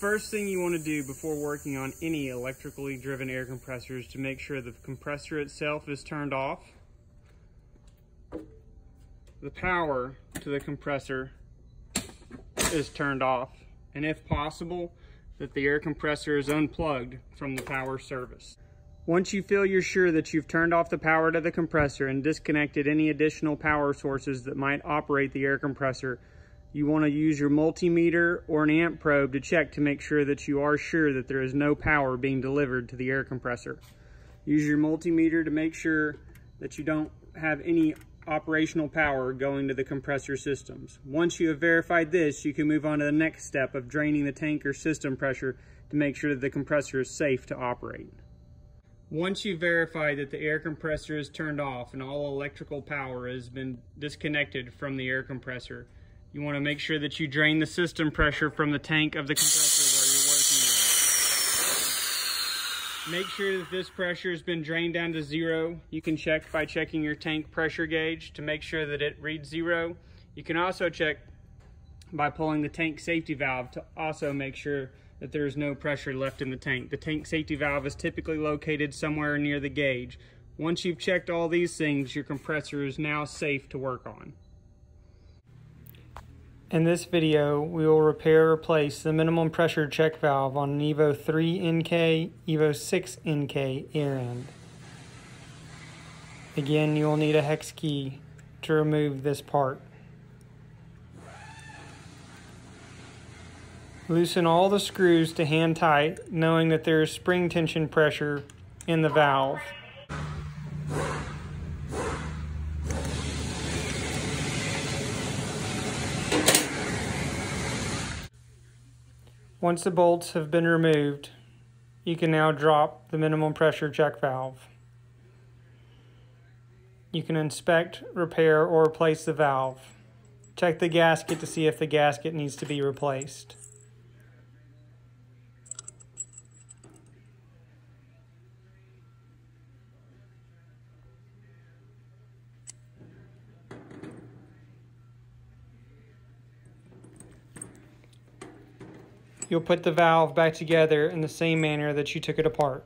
first thing you want to do before working on any electrically driven air compressor is to make sure the compressor itself is turned off. The power to the compressor is turned off. And if possible, that the air compressor is unplugged from the power service. Once you feel you're sure that you've turned off the power to the compressor and disconnected any additional power sources that might operate the air compressor, you want to use your multimeter or an amp probe to check to make sure that you are sure that there is no power being delivered to the air compressor. Use your multimeter to make sure that you don't have any operational power going to the compressor systems. Once you have verified this, you can move on to the next step of draining the tank or system pressure to make sure that the compressor is safe to operate. Once you verify that the air compressor is turned off and all electrical power has been disconnected from the air compressor, you want to make sure that you drain the system pressure from the tank of the compressor where you're working with. Make sure that this pressure has been drained down to zero. You can check by checking your tank pressure gauge to make sure that it reads zero. You can also check by pulling the tank safety valve to also make sure that there is no pressure left in the tank. The tank safety valve is typically located somewhere near the gauge. Once you've checked all these things, your compressor is now safe to work on. In this video, we will repair or replace the minimum pressure check valve on an EVO 3 NK, EVO 6 NK air end. Again, you will need a hex key to remove this part. Loosen all the screws to hand tight, knowing that there is spring tension pressure in the valve. Once the bolts have been removed, you can now drop the minimum pressure check valve. You can inspect, repair, or replace the valve. Check the gasket to see if the gasket needs to be replaced. You'll put the valve back together in the same manner that you took it apart.